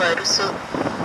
para o